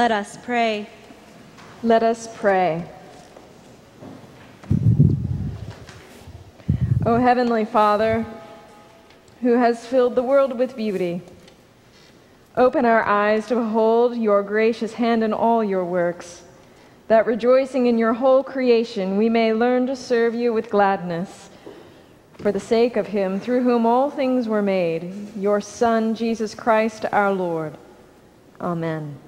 Let us pray. Let us pray. O Heavenly Father, who has filled the world with beauty, open our eyes to behold your gracious hand in all your works, that rejoicing in your whole creation we may learn to serve you with gladness. For the sake of him through whom all things were made, your Son, Jesus Christ our Lord. Amen.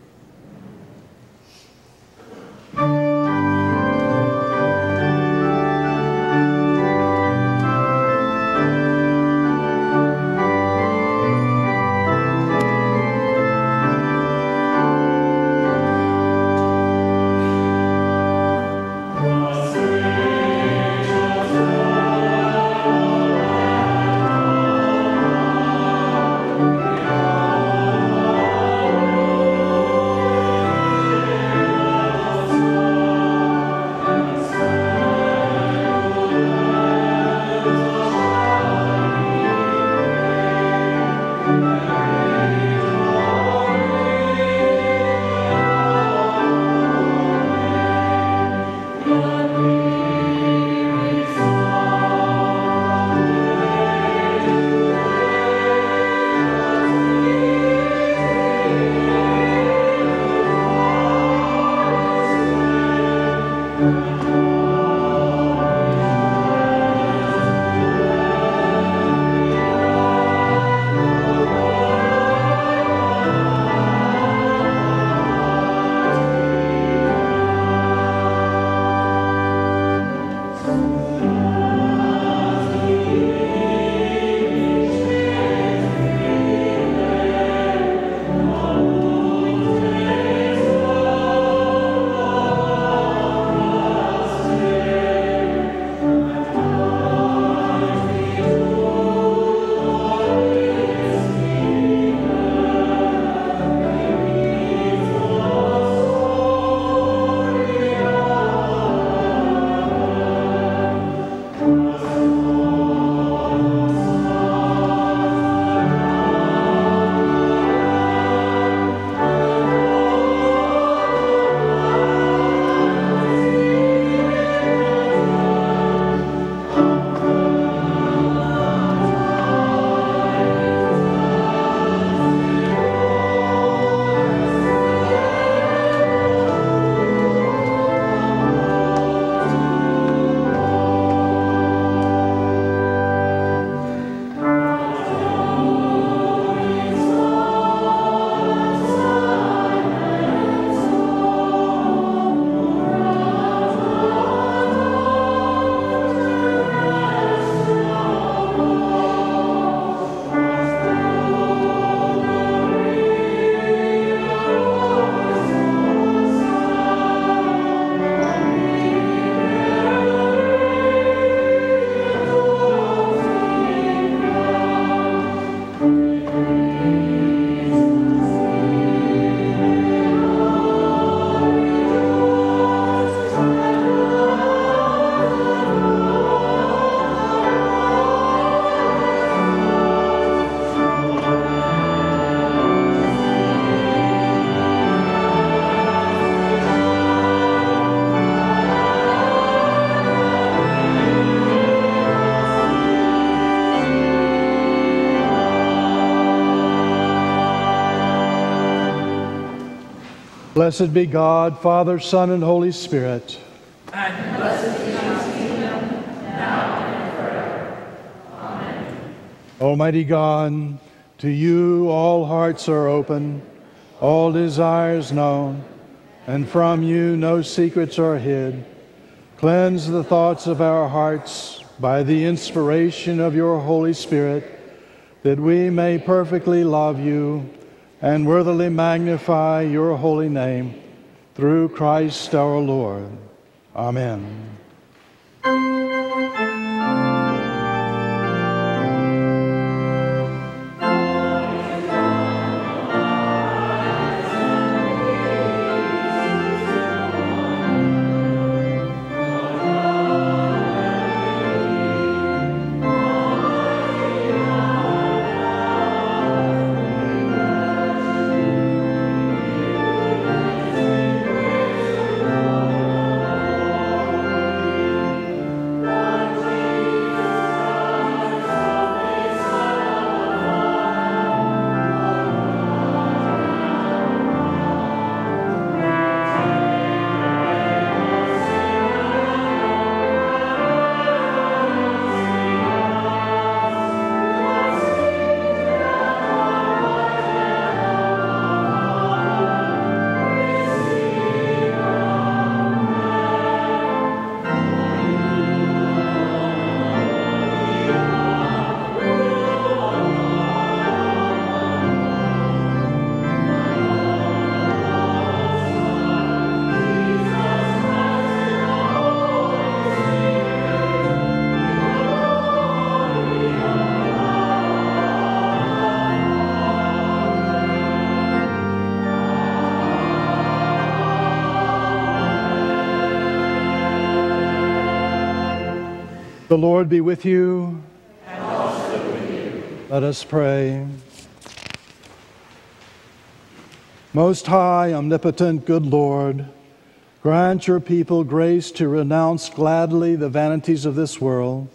Blessed be God, Father, Son, and Holy Spirit. And blessed be his kingdom, now and forever. Amen. Almighty God, to you all hearts are open, all desires known, and from you no secrets are hid. Cleanse the thoughts of our hearts by the inspiration of your Holy Spirit, that we may perfectly love you and worthily magnify your holy name through Christ our Lord. Amen. The Lord be with you. And also with you. Let us pray. Most high, omnipotent, good Lord, grant your people grace to renounce gladly the vanities of this world,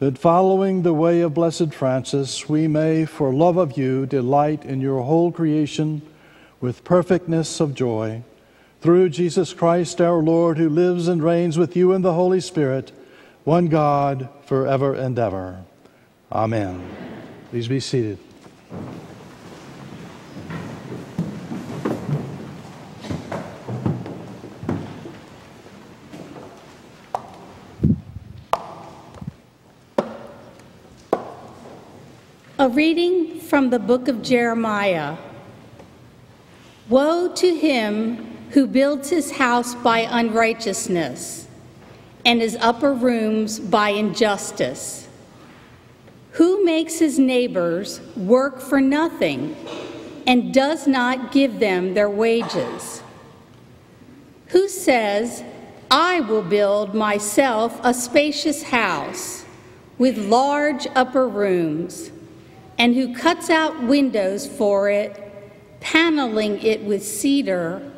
that following the way of Blessed Francis, we may, for love of you, delight in your whole creation with perfectness of joy. Through Jesus Christ our Lord, who lives and reigns with you in the Holy Spirit, one God, forever and ever. Amen. Please be seated. A reading from the book of Jeremiah. Woe to him who builds his house by unrighteousness and his upper rooms by injustice. Who makes his neighbors work for nothing and does not give them their wages? Who says, I will build myself a spacious house with large upper rooms? and who cuts out windows for it, paneling it with cedar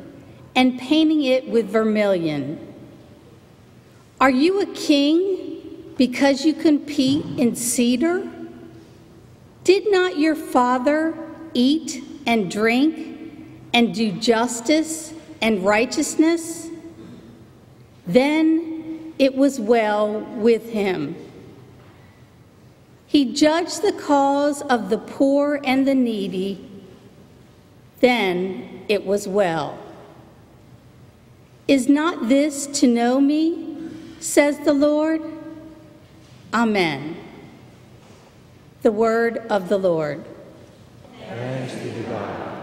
and painting it with vermilion. Are you a king because you compete in cedar? Did not your father eat and drink and do justice and righteousness? Then it was well with him. He judged the cause of the poor and the needy. Then it was well. Is not this to know me, says the Lord? Amen. The word of the Lord. Thanks be to God.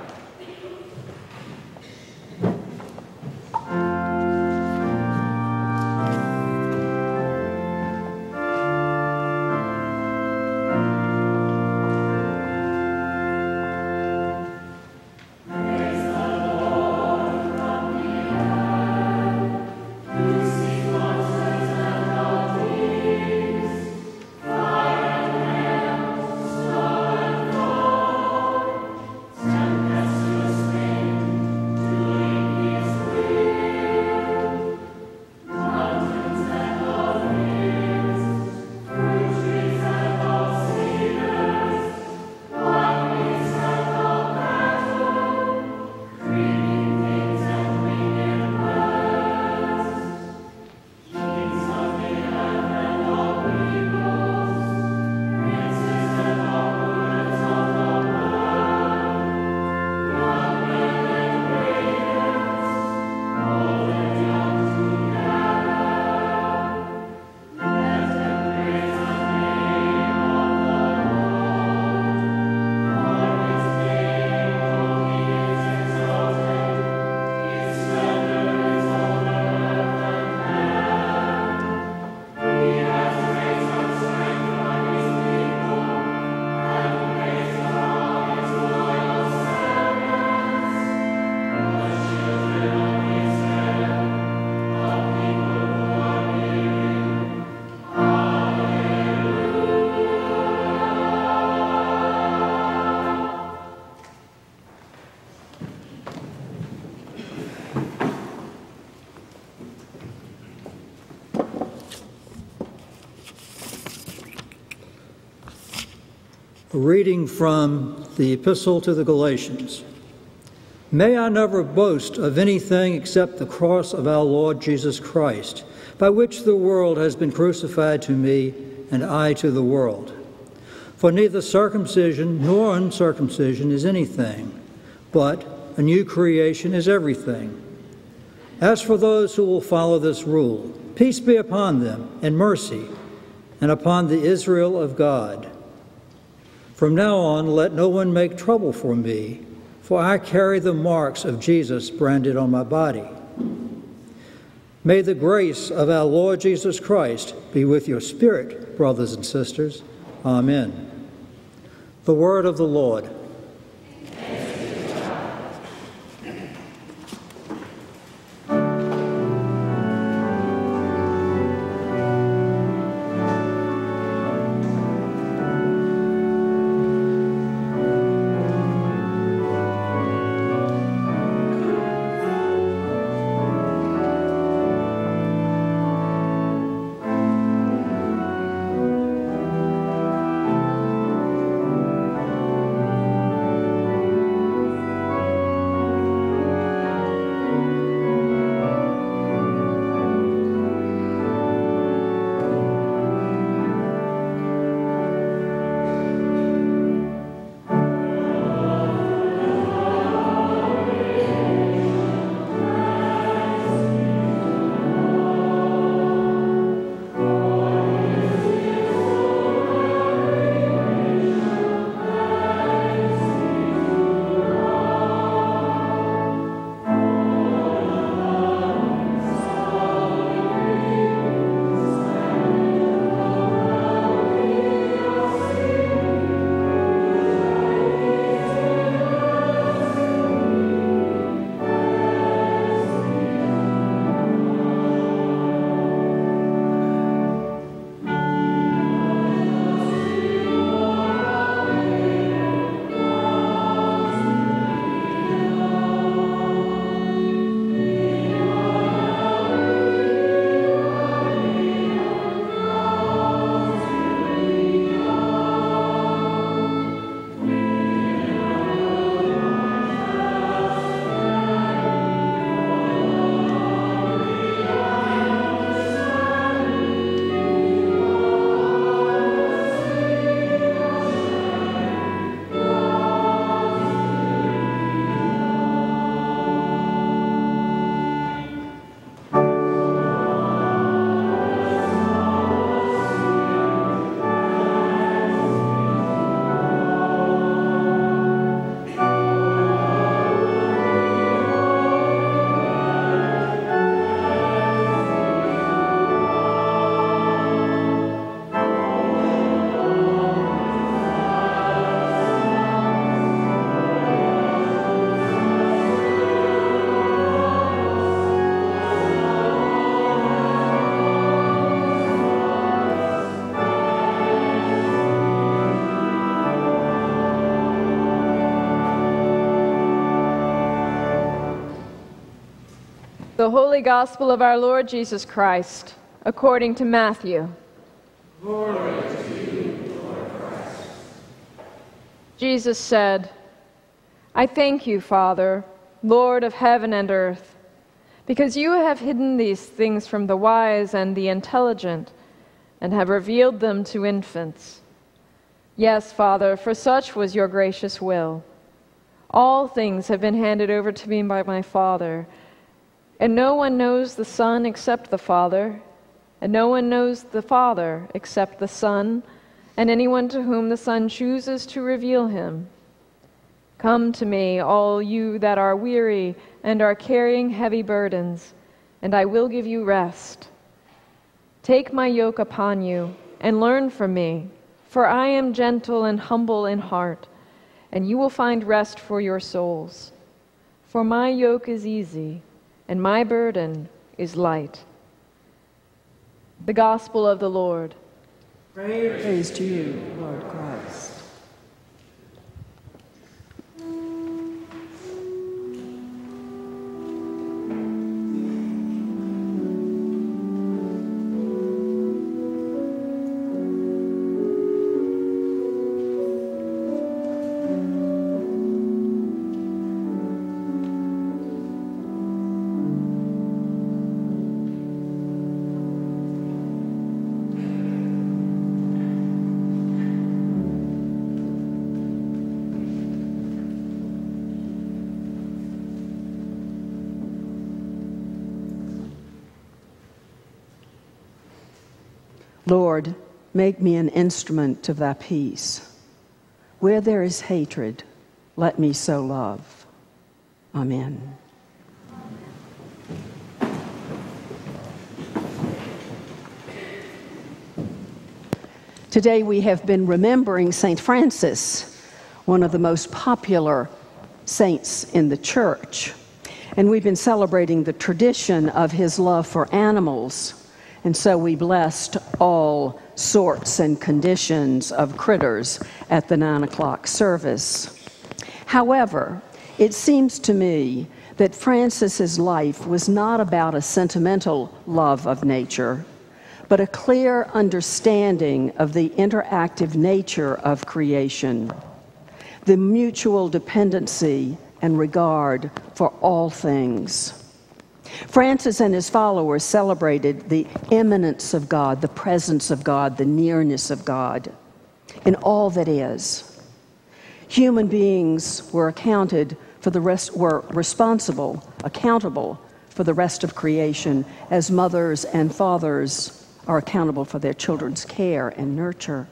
Reading from the Epistle to the Galatians. May I never boast of anything except the cross of our Lord Jesus Christ, by which the world has been crucified to me and I to the world. For neither circumcision nor uncircumcision is anything, but a new creation is everything. As for those who will follow this rule, peace be upon them and mercy, and upon the Israel of God. From now on, let no one make trouble for me, for I carry the marks of Jesus branded on my body. May the grace of our Lord Jesus Christ be with your spirit, brothers and sisters. Amen. The word of the Lord. Holy Gospel of our Lord Jesus Christ, according to Matthew. Glory to you, Lord Christ. Jesus said, I thank you, Father, Lord of heaven and earth, because you have hidden these things from the wise and the intelligent and have revealed them to infants. Yes, Father, for such was your gracious will. All things have been handed over to me by my Father. And no one knows the Son except the Father, and no one knows the Father except the Son, and anyone to whom the Son chooses to reveal him. Come to me, all you that are weary and are carrying heavy burdens, and I will give you rest. Take my yoke upon you and learn from me, for I am gentle and humble in heart, and you will find rest for your souls. For my yoke is easy and my burden is light. The Gospel of the Lord. Praise, Praise to you, Lord Christ. Lord, make me an instrument of thy peace. Where there is hatred, let me sow love. Amen. Today we have been remembering St. Francis, one of the most popular saints in the church. And we've been celebrating the tradition of his love for animals and so we blessed all sorts and conditions of critters at the nine o'clock service. However, it seems to me that Francis's life was not about a sentimental love of nature, but a clear understanding of the interactive nature of creation, the mutual dependency and regard for all things. Francis and his followers celebrated the immanence of God, the presence of God, the nearness of God in all that is. Human beings were accounted for the rest, were responsible, accountable for the rest of creation, as mothers and fathers are accountable for their children's care and nurture.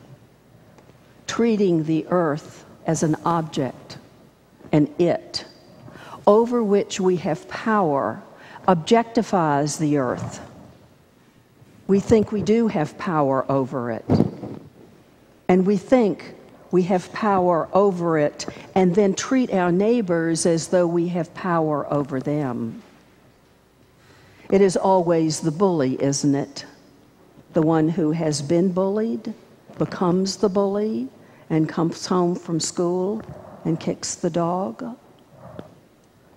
Treating the earth as an object, an it, over which we have power objectifies the earth. We think we do have power over it. And we think we have power over it and then treat our neighbors as though we have power over them. It is always the bully, isn't it? The one who has been bullied becomes the bully and comes home from school and kicks the dog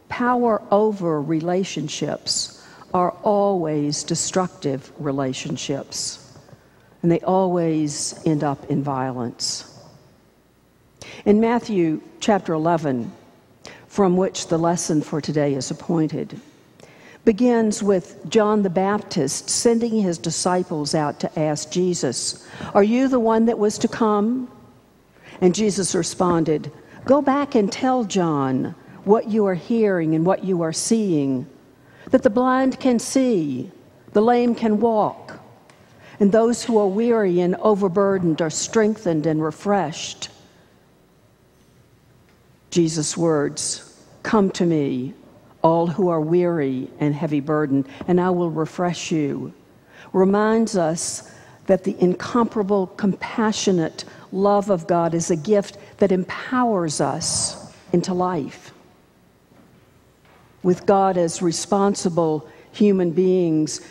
power over relationships are always destructive relationships, and they always end up in violence. In Matthew chapter 11, from which the lesson for today is appointed, begins with John the Baptist sending his disciples out to ask Jesus, Are you the one that was to come? And Jesus responded, Go back and tell John what you are hearing and what you are seeing, that the blind can see, the lame can walk, and those who are weary and overburdened are strengthened and refreshed. Jesus' words Come to me, all who are weary and heavy burdened, and I will refresh you, reminds us that the incomparable, compassionate love of God is a gift that empowers us into life with God as responsible human beings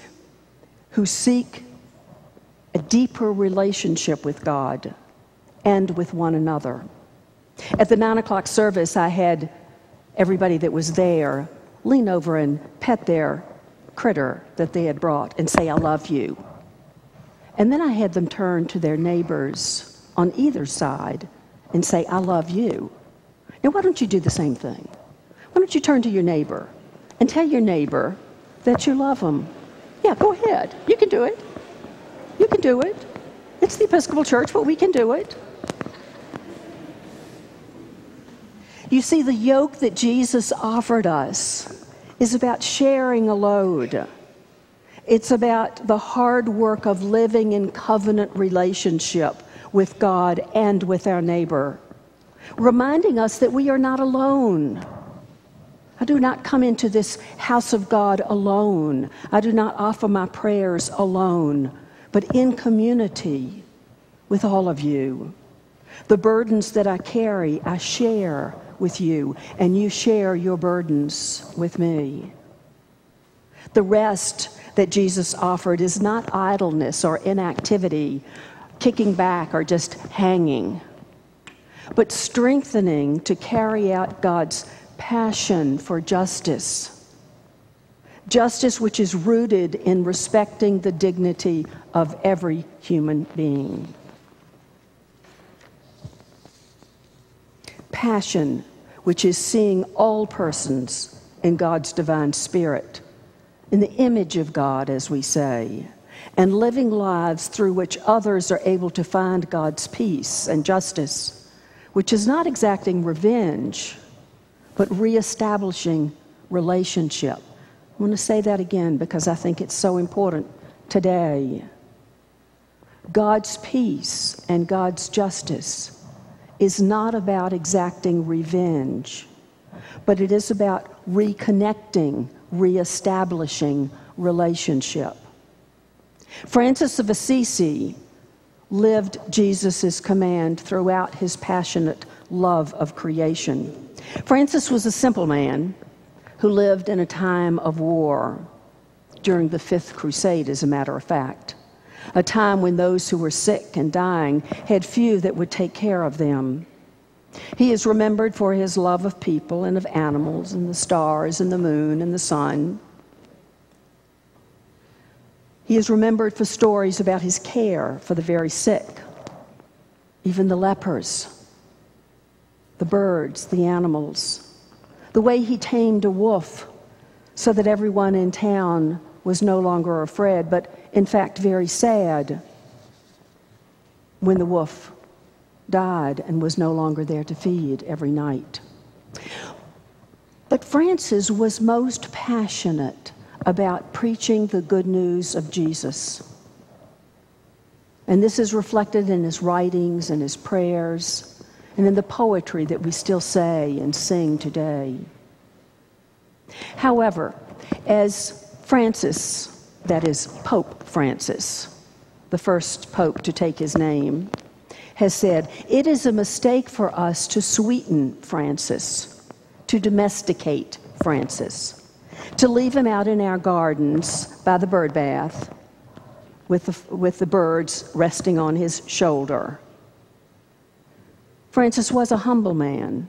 who seek a deeper relationship with God and with one another. At the nine o'clock service, I had everybody that was there lean over and pet their critter that they had brought and say, I love you. And then I had them turn to their neighbors on either side and say, I love you. Now, why don't you do the same thing? Why don't you turn to your neighbor and tell your neighbor that you love them? Yeah, go ahead. You can do it. You can do it. It's the Episcopal Church, but we can do it. You see, the yoke that Jesus offered us is about sharing a load. It's about the hard work of living in covenant relationship with God and with our neighbor, reminding us that we are not alone. I do not come into this house of God alone. I do not offer my prayers alone, but in community with all of you. The burdens that I carry, I share with you, and you share your burdens with me. The rest that Jesus offered is not idleness or inactivity, kicking back or just hanging, but strengthening to carry out God's passion for justice. Justice which is rooted in respecting the dignity of every human being. Passion, which is seeing all persons in God's divine spirit, in the image of God, as we say, and living lives through which others are able to find God's peace and justice, which is not exacting revenge, but reestablishing relationship. I want to say that again because I think it's so important today. God's peace and God's justice is not about exacting revenge, but it is about reconnecting, reestablishing relationship. Francis of Assisi lived Jesus' command throughout his passionate love of creation. Francis was a simple man who lived in a time of war during the Fifth Crusade, as a matter of fact a time when those who were sick and dying had few that would take care of them. He is remembered for his love of people and of animals and the stars and the moon and the sun. He is remembered for stories about his care for the very sick, even the lepers, the birds, the animals, the way he tamed a wolf so that everyone in town was no longer afraid, but in fact very sad when the wolf died and was no longer there to feed every night. But Francis was most passionate about preaching the good news of Jesus. And this is reflected in his writings and his prayers and in the poetry that we still say and sing today. However, as Francis that is, Pope Francis, the first pope to take his name, has said, It is a mistake for us to sweeten Francis, to domesticate Francis, to leave him out in our gardens by the bird bath with the, with the birds resting on his shoulder. Francis was a humble man.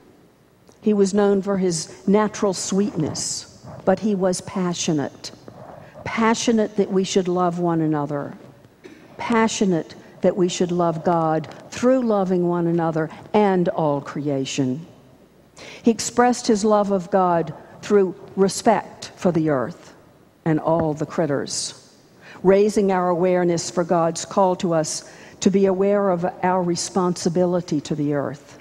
He was known for his natural sweetness, but he was passionate passionate that we should love one another, passionate that we should love God through loving one another and all creation. He expressed his love of God through respect for the earth and all the critters, raising our awareness for God's call to us to be aware of our responsibility to the earth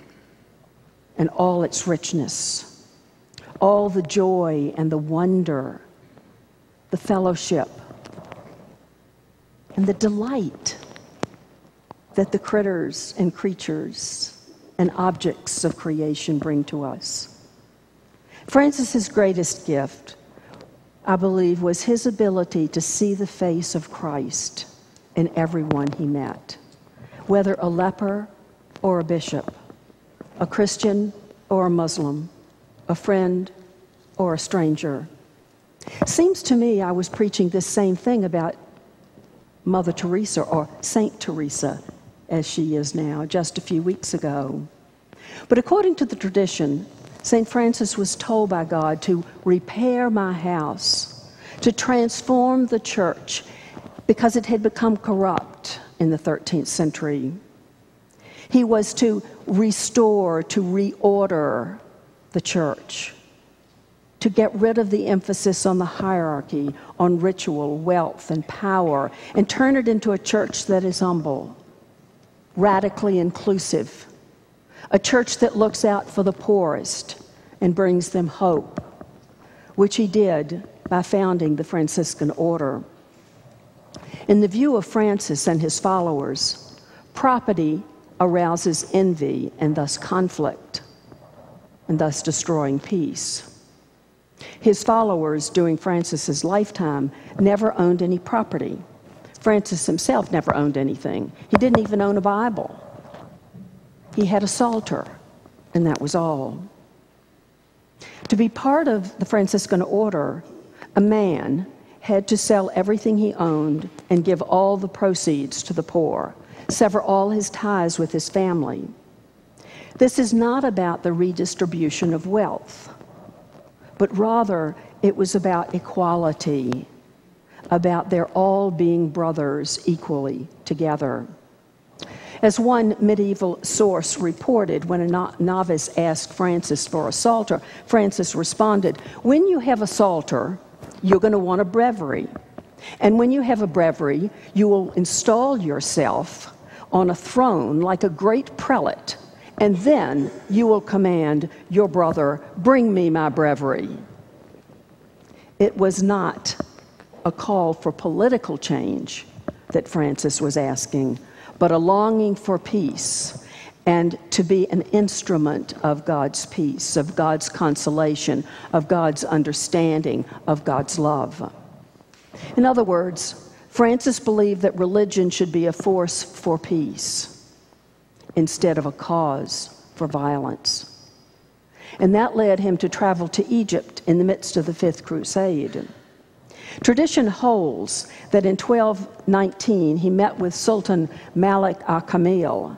and all its richness, all the joy and the wonder the fellowship, and the delight that the critters and creatures and objects of creation bring to us. Francis's greatest gift, I believe, was his ability to see the face of Christ in everyone he met, whether a leper or a bishop, a Christian or a Muslim, a friend or a stranger. Seems to me I was preaching this same thing about Mother Teresa or Saint Teresa as she is now just a few weeks ago. But according to the tradition, St. Francis was told by God to repair my house, to transform the church because it had become corrupt in the 13th century. He was to restore, to reorder the church, to get rid of the emphasis on the hierarchy, on ritual, wealth, and power, and turn it into a church that is humble, radically inclusive, a church that looks out for the poorest and brings them hope, which he did by founding the Franciscan order. In the view of Francis and his followers, property arouses envy and thus conflict, and thus destroying peace. His followers during Francis's lifetime never owned any property. Francis himself never owned anything. He didn't even own a Bible. He had a psalter, and that was all. To be part of the Franciscan order, a man had to sell everything he owned and give all the proceeds to the poor sever all his ties with his family. This is not about the redistribution of wealth, but rather it was about equality, about their all being brothers equally together. As one medieval source reported, when a novice asked Francis for a psalter, Francis responded, When you have a psalter, you're going to want a breviary. And when you have a breviary, you will install yourself on a throne like a great prelate, and then you will command your brother, Bring me my breviary. It was not a call for political change that Francis was asking, but a longing for peace and to be an instrument of God's peace, of God's consolation, of God's understanding, of God's love. In other words, Francis believed that religion should be a force for peace instead of a cause for violence. And that led him to travel to Egypt in the midst of the Fifth Crusade. Tradition holds that in 1219 he met with Sultan Malik al Kamil.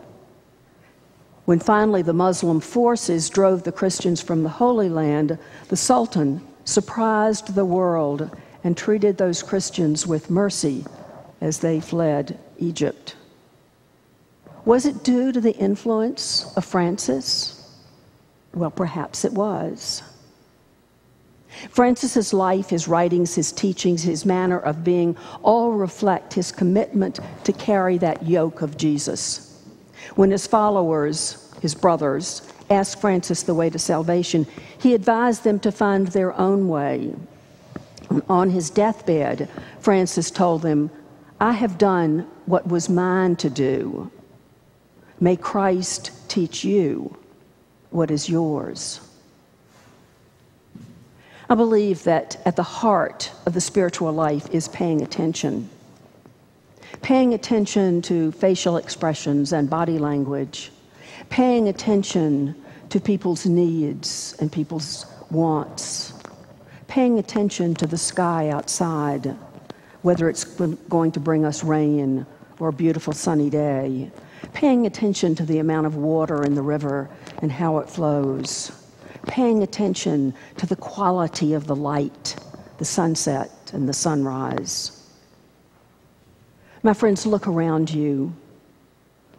When finally the Muslim forces drove the Christians from the Holy Land, the Sultan surprised the world and treated those Christians with mercy as they fled Egypt. Was it due to the influence of Francis? Well, perhaps it was. Francis's life, his writings, his teachings, his manner of being all reflect his commitment to carry that yoke of Jesus. When his followers, his brothers, asked Francis the way to salvation, he advised them to find their own way on his deathbed, Francis told them, I have done what was mine to do. May Christ teach you what is yours. I believe that at the heart of the spiritual life is paying attention. Paying attention to facial expressions and body language, paying attention to people's needs and people's wants, paying attention to the sky outside, whether it's going to bring us rain or a beautiful sunny day, paying attention to the amount of water in the river and how it flows, paying attention to the quality of the light, the sunset and the sunrise. My friends, look around you.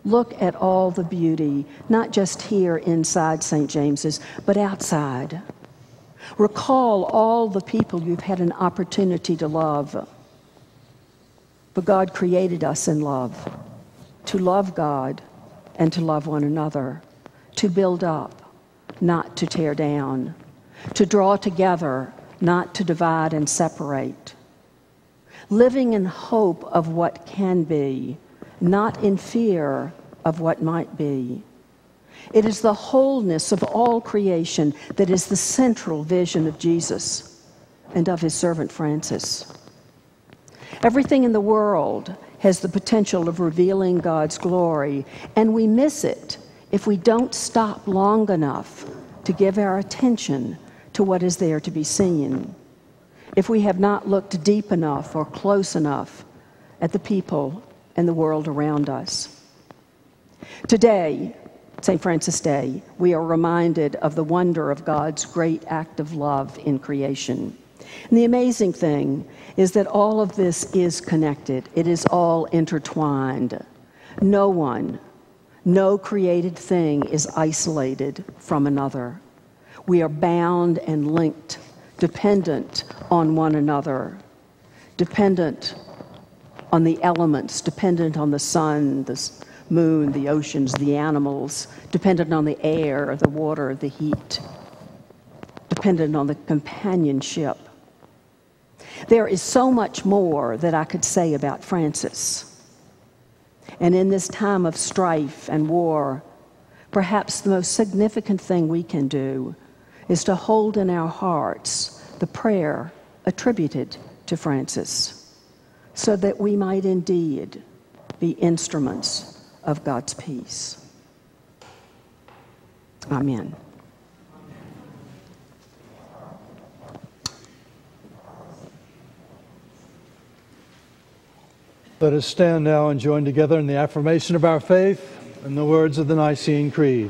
Look at all the beauty, not just here inside St. James's, but outside. Recall all the people you've had an opportunity to love. But God created us in love to love God and to love one another, to build up, not to tear down, to draw together, not to divide and separate. Living in hope of what can be, not in fear of what might be. It is the wholeness of all creation that is the central vision of Jesus and of his servant Francis. Everything in the world has the potential of revealing God's glory, and we miss it if we don't stop long enough to give our attention to what is there to be seen. If we have not looked deep enough or close enough at the people and the world around us. Today, St. Francis Day, we are reminded of the wonder of God's great act of love in creation. And the amazing thing is that all of this is connected, it is all intertwined. No one, no created thing is isolated from another. We are bound and linked, dependent on one another, dependent on the elements, dependent on the sun, the moon, the oceans, the animals, dependent on the air, the water, the heat, dependent on the companionship. There is so much more that I could say about Francis. And in this time of strife and war, perhaps the most significant thing we can do is to hold in our hearts the prayer attributed to Francis, so that we might indeed be instruments of God's peace. Amen. Let us stand now and join together in the affirmation of our faith in the words of the Nicene Creed.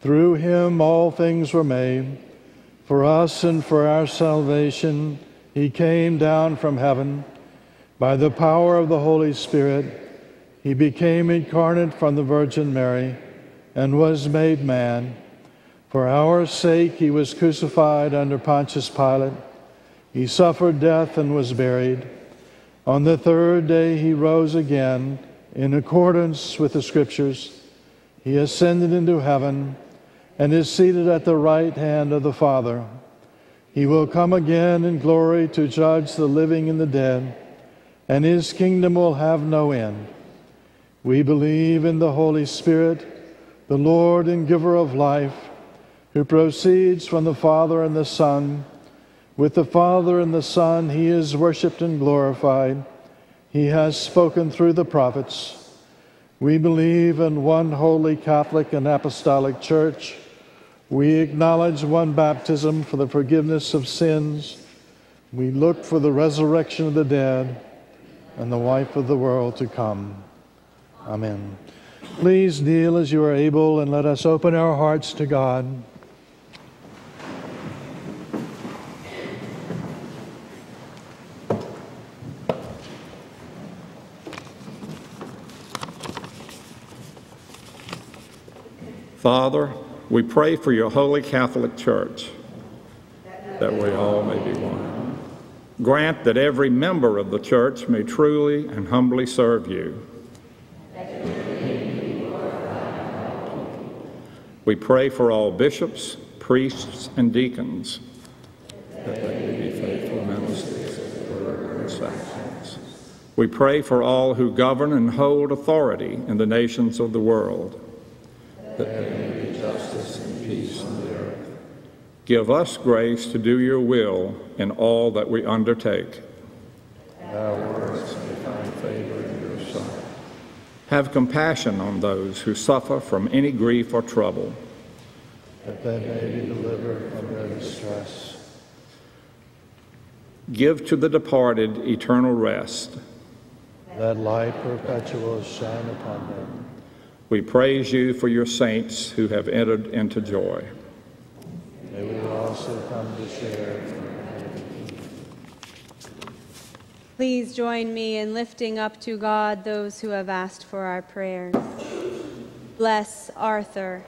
Through him all things were made. For us and for our salvation, he came down from heaven. By the power of the Holy Spirit, he became incarnate from the Virgin Mary and was made man. For our sake he was crucified under Pontius Pilate. He suffered death and was buried. On the third day he rose again in accordance with the Scriptures. He ascended into heaven and is seated at the right hand of the Father. He will come again in glory to judge the living and the dead, and his kingdom will have no end. We believe in the Holy Spirit, the Lord and giver of life who proceeds from the Father and the Son. With the Father and the Son, he is worshiped and glorified. He has spoken through the prophets. We believe in one holy Catholic and Apostolic Church. We acknowledge one baptism for the forgiveness of sins. We look for the resurrection of the dead and the life of the world to come. Amen. Please kneel as you are able and let us open our hearts to God. Father, we pray for your holy Catholic Church, that we all may be one. Grant that every member of the church may truly and humbly serve you. We pray for all bishops, priests, and deacons, that they may be faithful ministers of the word and sacraments. We pray for all who govern and hold authority in the nations of the world that there may be justice and peace on the earth. Give us grace to do your will in all that we undertake. Our words find favor in your sight. Have compassion on those who suffer from any grief or trouble. That they may be delivered from their distress. Give to the departed eternal rest. That light perpetual shine upon them. We praise you for your saints who have entered into joy. May we also come to share. Please join me in lifting up to God those who have asked for our prayers. Bless Arthur,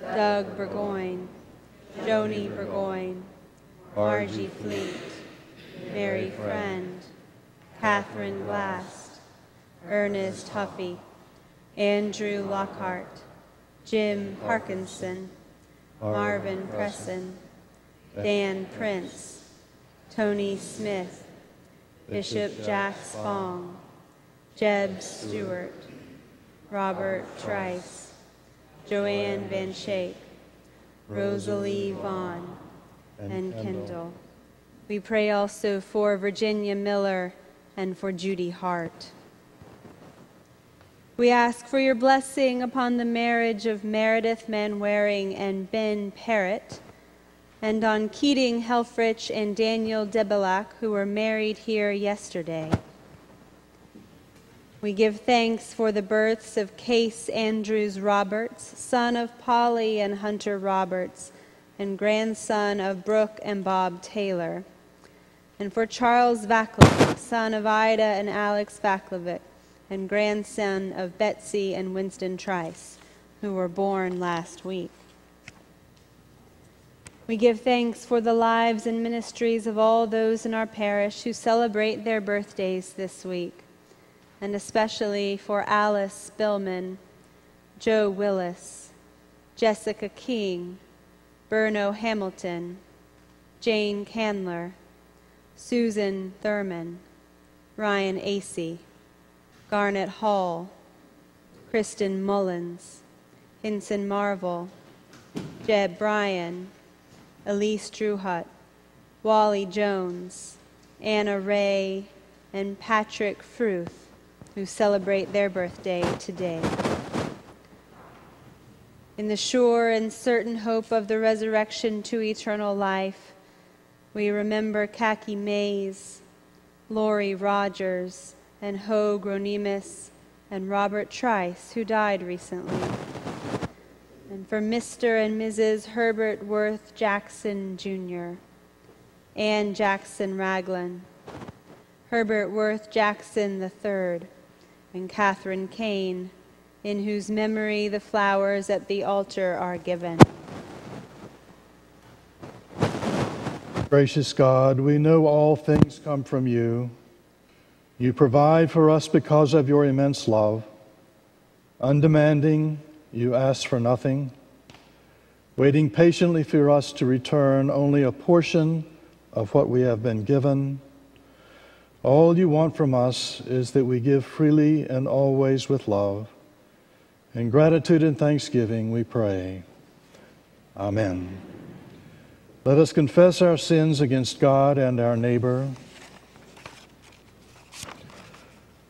Doug Burgoyne, Joni Burgoyne, Margie Fleet, Mary Friend, Catherine Blast, Ernest Huffy, Andrew Lockhart, Jim Parkinson, Marvin Presson, Dan Prince, Tony Smith, Bishop Jack Spong, Jeb Stewart, Robert Trice, Joanne Van Schaik, Rosalie Vaughn, and Kendall. We pray also for Virginia Miller and for Judy Hart. We ask for your blessing upon the marriage of Meredith Manwaring and Ben Parrott, and on Keating Helfrich and Daniel Debelak, who were married here yesterday. We give thanks for the births of Case Andrews Roberts, son of Polly and Hunter Roberts, and grandson of Brooke and Bob Taylor, and for Charles Vaklovic, son of Ida and Alex Vaklovic, and grandson of Betsy and Winston Trice, who were born last week. We give thanks for the lives and ministries of all those in our parish who celebrate their birthdays this week and especially for Alice Spillman, Joe Willis, Jessica King, Berno Hamilton, Jane Candler, Susan Thurman, Ryan Acey, Garnet Hall, Kristen Mullins, Hinson Marvel, Jeb Bryan, Elise Druhut, Wally Jones, Anna Ray, and Patrick Fruth who celebrate their birthday today. In the sure and certain hope of the resurrection to eternal life, we remember Kaki Mays, Lori Rogers, and Ho Gronimus, and Robert Trice, who died recently. And for Mr. and Mrs. Herbert Worth Jackson, Jr., Ann Jackson Raglan, Herbert Worth Jackson III, and Catherine Kane, in whose memory the flowers at the altar are given. Gracious God, we know all things come from you. You provide for us because of your immense love. Undemanding, you ask for nothing. Waiting patiently for us to return only a portion of what we have been given all you want from us is that we give freely and always with love. In gratitude and thanksgiving, we pray. Amen. Let us confess our sins against God and our neighbor.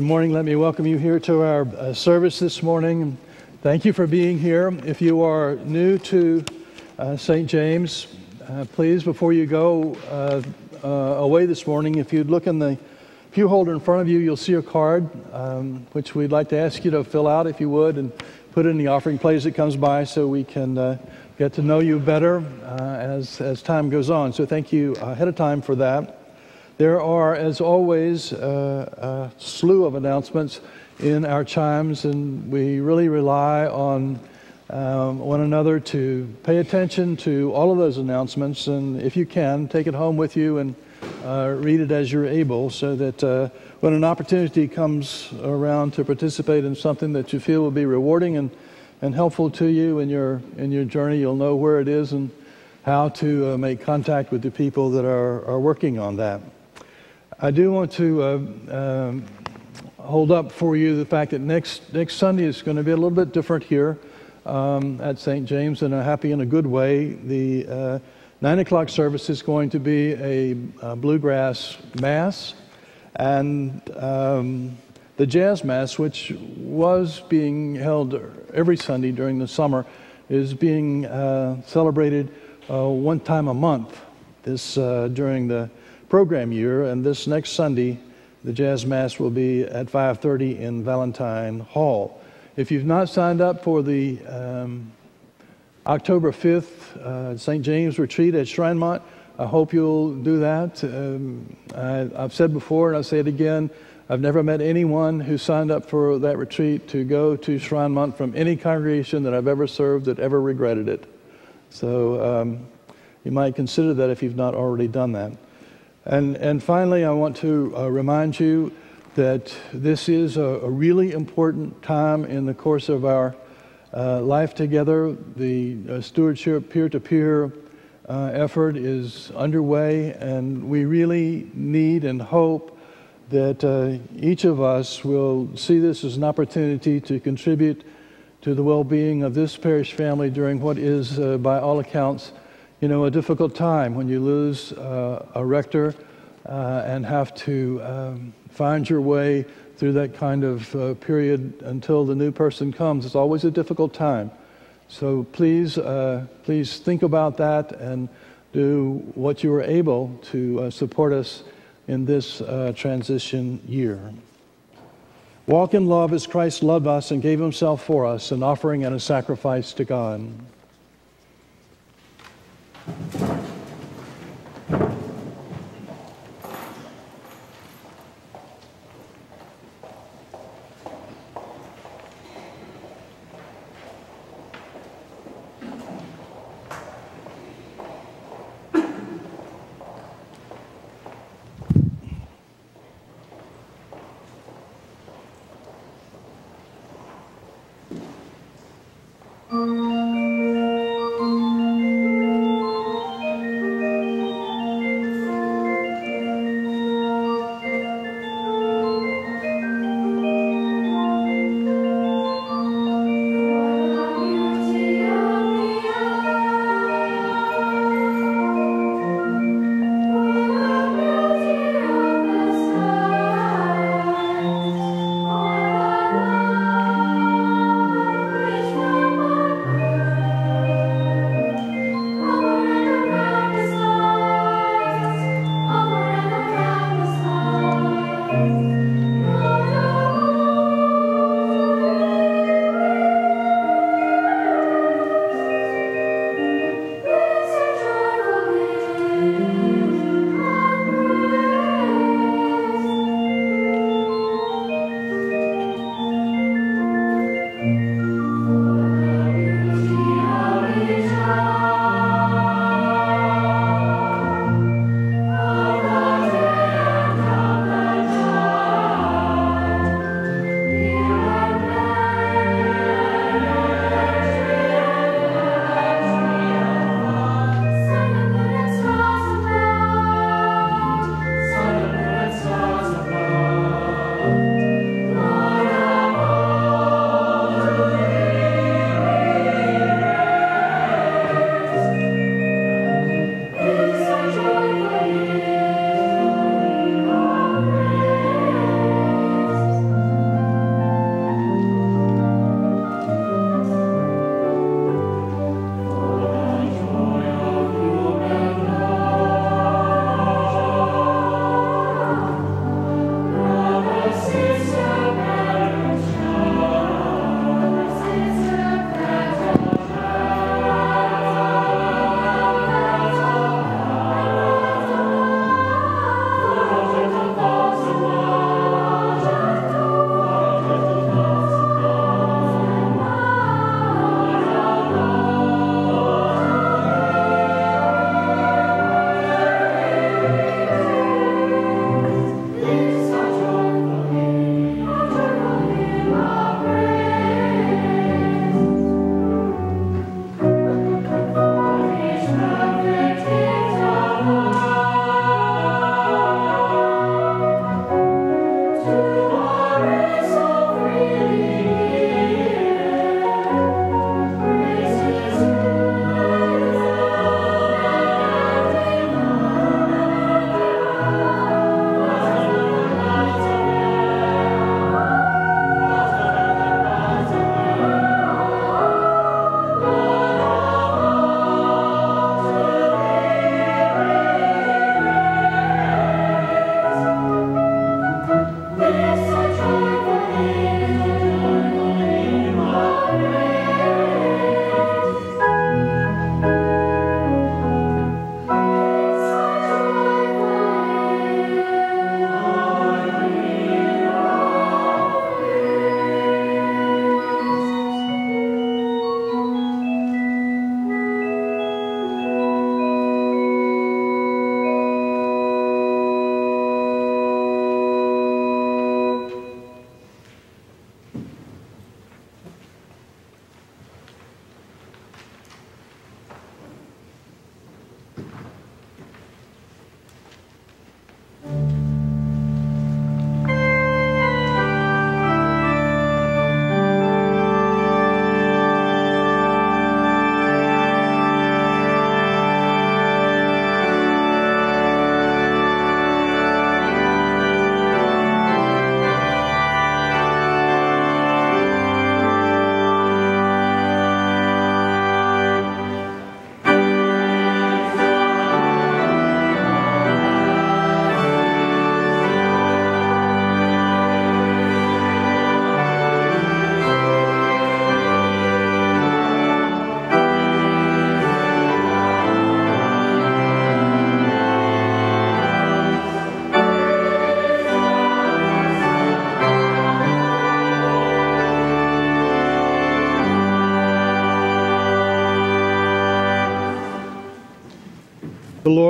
Good morning. Let me welcome you here to our uh, service this morning. Thank you for being here. If you are new to uh, St. James, uh, please, before you go uh, uh, away this morning, if you'd look in the pew holder in front of you, you'll see a card, um, which we'd like to ask you to fill out if you would and put in the offering plate as it comes by so we can uh, get to know you better as, as time goes on. So thank you ahead of time for that. There are, as always, uh, a slew of announcements in our chimes, and we really rely on um, one another to pay attention to all of those announcements. And if you can, take it home with you and uh, read it as you're able so that uh, when an opportunity comes around to participate in something that you feel will be rewarding and, and helpful to you in your, in your journey, you'll know where it is and how to uh, make contact with the people that are, are working on that. I do want to uh, um, hold up for you the fact that next, next Sunday is going to be a little bit different here um, at St. James in a happy and a good way. The uh, 9 o'clock service is going to be a, a bluegrass mass, and um, the jazz mass, which was being held every Sunday during the summer, is being uh, celebrated uh, one time a month this uh, during the program year, and this next Sunday, the jazz mass will be at 5:30 in Valentine Hall. If you've not signed up for the um, October 5th uh, St. James retreat at Shrinemont, I hope you'll do that. Um, I, have said before, and I'll say it again, I've never met anyone who signed up for that retreat to go to Shrinemont from any congregation that I've ever served that ever regretted it. So um, you might consider that if you've not already done that. And, and finally, I want to uh, remind you that this is a, a, really important time in the course of our uh, life together. The uh, stewardship peer to peer effort is underway, and we really need and hope that uh, each of us will see this as an opportunity to contribute to the well being of this parish family during what is, uh, by all accounts, you know, a difficult time when you lose uh, a rector and have to. Um, find your way through that kind of uh, period until the new person comes. It's always a difficult time. So please, uh, please think about that and do what you are able to uh, support us in this uh, transition year. Walk in love as Christ loved us and gave himself for us, an offering and a sacrifice to God. Thank you.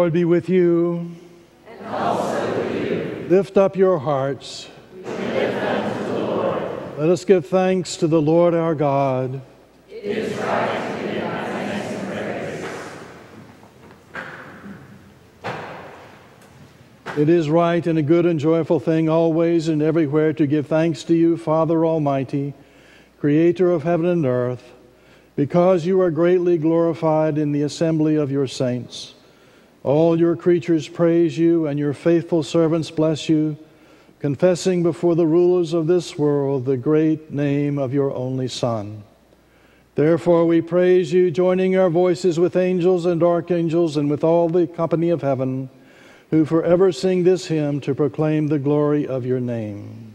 Lord be with you. And also with you. Lift up your hearts. Let us give thanks to the Lord our God. It is right. It is right and a good and joyful thing always and everywhere to give thanks to you, Father Almighty, Creator of heaven and earth, because you are greatly glorified in the assembly of your saints. All your creatures praise you, and your faithful servants bless you confessing before the rulers of this world the great name of your only Son. Therefore, we praise you, joining our voices with angels and archangels and with all the company of heaven, who forever sing this hymn to proclaim the glory of your name.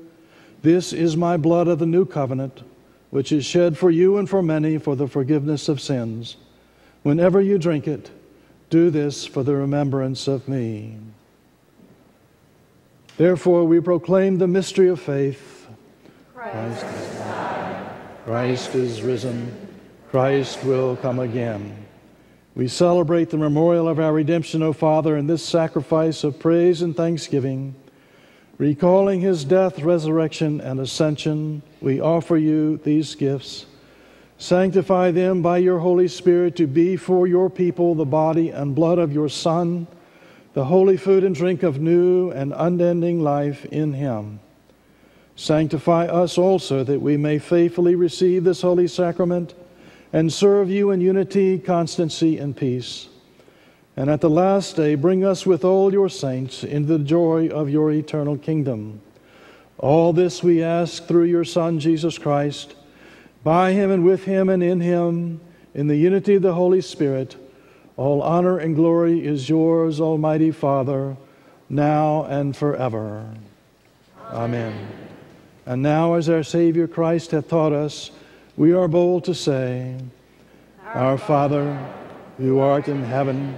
This is my blood of the new covenant, which is shed for you and for many for the forgiveness of sins. Whenever you drink it, do this for the remembrance of me. Therefore, we proclaim the mystery of faith. Christ is died. Christ is risen. Christ will come again. We celebrate the memorial of our redemption, O Father, in this sacrifice of praise and thanksgiving. Recalling his death, resurrection, and ascension, we offer you these gifts. Sanctify them by your Holy Spirit to be for your people the body and blood of your Son, the holy food and drink of new and unending life in him. Sanctify us also that we may faithfully receive this holy sacrament and serve you in unity, constancy, and peace and at the last day bring us with all your saints into the joy of your eternal kingdom. All this we ask through your Son, Jesus Christ, by him and with him and in him, in the unity of the Holy Spirit. All honor and glory is yours, Almighty Father, now and forever. Amen. Amen. And now, as our Savior Christ hath taught us, we are bold to say, Our Father, who art in heaven,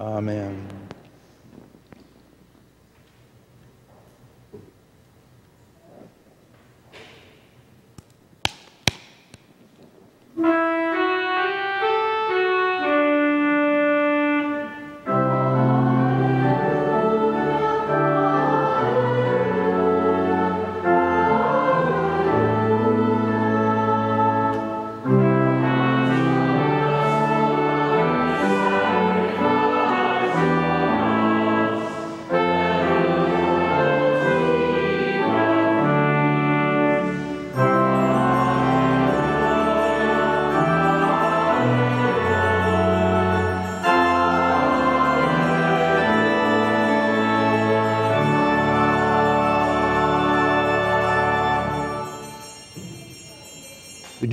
Amen.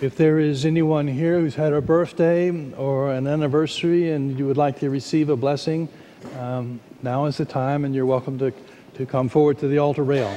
If there is anyone here who's had a birthday or an anniversary and you would like to receive a blessing, um, now is the time, and you're welcome to, to come forward to the altar rail.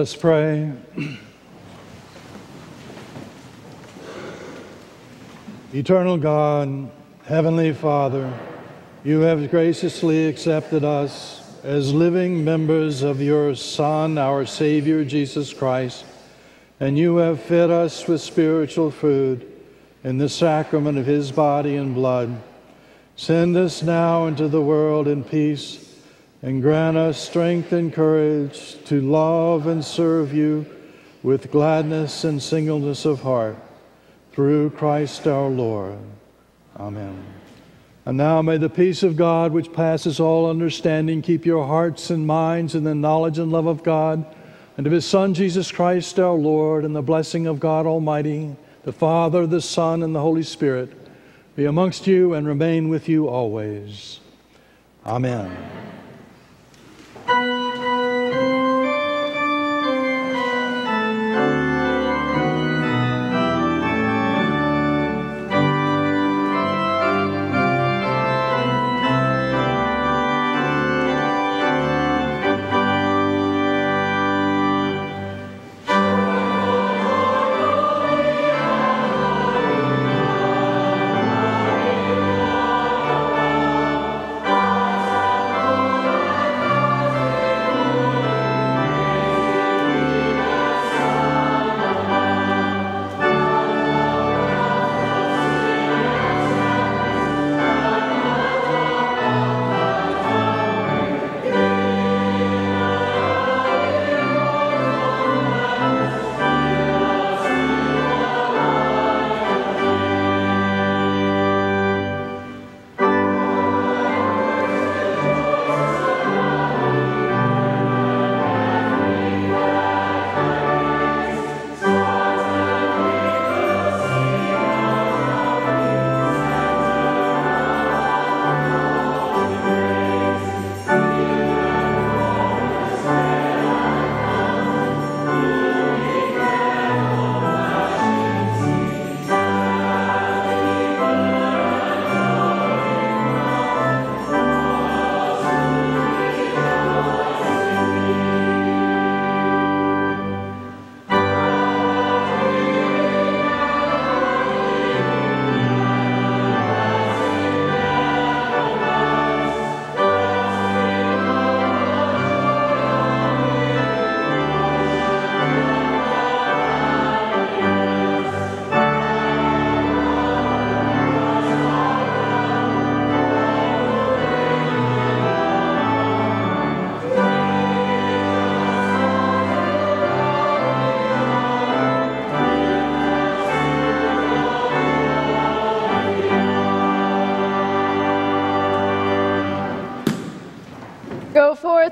Us pray. Eternal God, Heavenly Father, you have graciously accepted us as living members of your Son, our Savior, Jesus Christ, and you have fed us with spiritual food in the sacrament of his body and blood. Send us now into the world in peace and grant us strength and courage to love and serve you with gladness and singleness of heart through Christ our Lord. Amen. And now may the peace of God, which passes all understanding, keep your hearts and minds in the knowledge and love of God and of his Son, Jesus Christ our Lord, and the blessing of God Almighty, the Father, the Son, and the Holy Spirit be amongst you and remain with you always. Amen. Go forth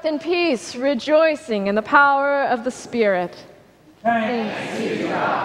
in peace, rejoicing in the power of the Spirit. Thanks.